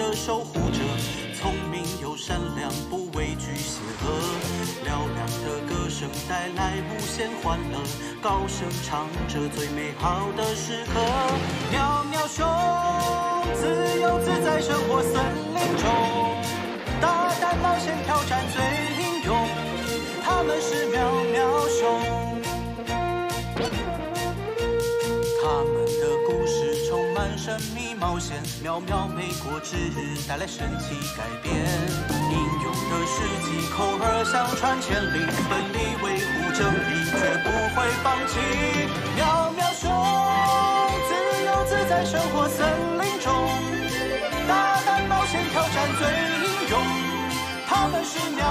的守护者聪明又善良不畏惧邪恶。嘹亮的歌声带来无限欢乐高声唱着最美好的时刻。喵喵熊自由自在生活森林中大胆冒险挑战最英勇他们是喵喵熊。他们的故事充满神秘冒险，妙妙美国之日带来神奇改变。英勇的事迹口耳相传千里，奋力维护正义，绝不会放弃。妙妙熊，自由自在生活森林中，大胆冒险挑战最英勇，他们是妙。